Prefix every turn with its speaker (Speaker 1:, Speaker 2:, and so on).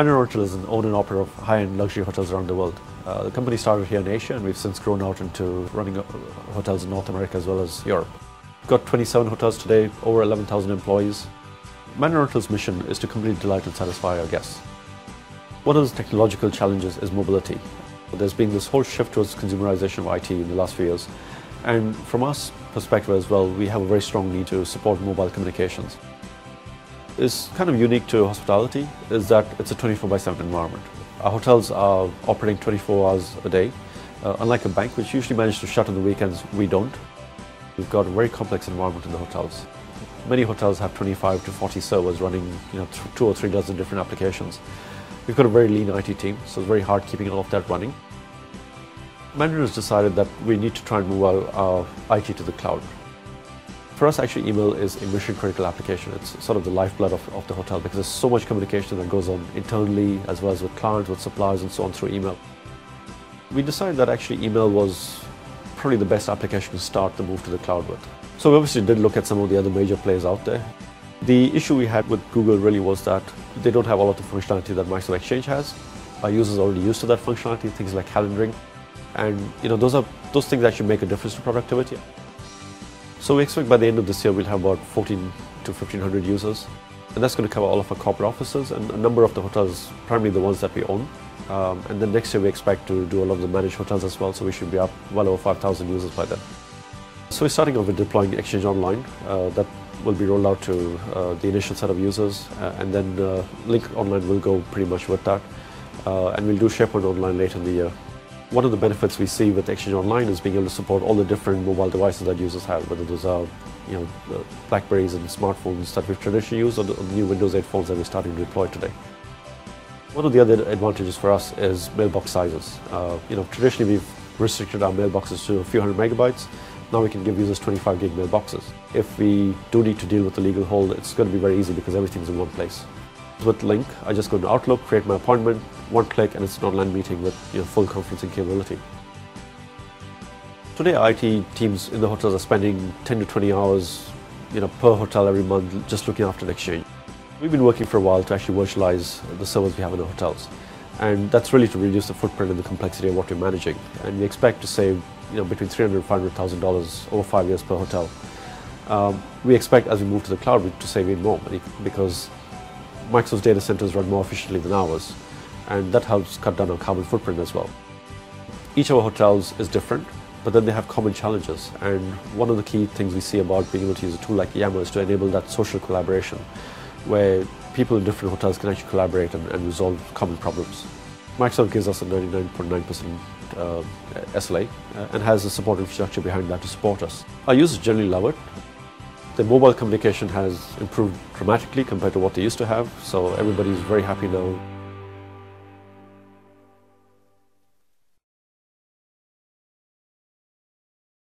Speaker 1: Mandarin Oriental is an owner and operator of high-end luxury hotels around the world. Uh, the company started here in Asia and we've since grown out into running uh, hotels in North America as well as Europe. We've got 27 hotels today, over 11,000 employees. Manor Hotel's mission is to completely delight and satisfy our guests. One of the technological challenges is mobility. There's been this whole shift towards consumerization of IT in the last few years. And from our perspective as well, we have a very strong need to support mobile communications. It's kind of unique to hospitality is that it's a 24 by 7 environment. Our hotels are operating 24 hours a day. Uh, unlike a bank, which usually manages to shut on the weekends, we don't. We've got a very complex environment in the hotels. Many hotels have 25 to 40 servers running you know, two or three dozen different applications. We've got a very lean IT team, so it's very hard keeping all of that running. Mandarin has decided that we need to try and move our, our IT to the cloud. For us, actually, email is a mission critical application. It's sort of the lifeblood of, of the hotel because there's so much communication that goes on internally as well as with clients, with suppliers, and so on through email. We decided that actually email was probably the best application to start the move to the cloud with. So we obviously did look at some of the other major players out there. The issue we had with Google really was that they don't have all of the functionality that Microsoft Exchange has. Our users are already used to that functionality, things like calendaring. And you know, those are those things actually make a difference to productivity. So we expect by the end of this year we'll have about 14 to 1500 users. And that's going to cover all of our corporate offices and a number of the hotels, primarily the ones that we own. Um, and then next year we expect to do a lot of the managed hotels as well, so we should be up well over 5,000 users by then. So we're starting off with deploying Exchange Online. Uh, that will be rolled out to uh, the initial set of users, uh, and then uh, Lync Online will go pretty much with that. Uh, and we'll do SharePoint Online later in the year. One of the benefits we see with Exchange Online is being able to support all the different mobile devices that users have, whether those are you know, Blackberries and smartphones that we've traditionally used or the, or the new Windows 8 phones that we're starting to deploy today. One of the other advantages for us is mailbox sizes. Uh, you know, traditionally we've restricted our mailboxes to a few hundred megabytes. Now we can give users 25 gig mailboxes. If we do need to deal with the legal hold, it's going to be very easy because everything's in one place. With Lync, I just go to Outlook, create my appointment, one click, and it's an online meeting with you know, full conferencing capability. Today, IT teams in the hotels are spending 10 to 20 hours you know, per hotel every month just looking after the exchange. We've been working for a while to actually virtualize the servers we have in the hotels. And that's really to reduce the footprint and the complexity of what we're managing. And we expect to save you know, between $300 and $500,000 over five years per hotel. Um, we expect as we move to the cloud to save even more money because Microsoft's data centers run more efficiently than ours, and that helps cut down on carbon footprint as well. Each of our hotels is different, but then they have common challenges. And one of the key things we see about being able to use a tool like Yammer is to enable that social collaboration, where people in different hotels can actually collaborate and, and resolve common problems. Microsoft gives us a 99.9% uh, SLA uh, and has the support infrastructure behind that to support us. Our users generally love it. The mobile communication has improved dramatically compared to what they used to have, so everybody is very happy now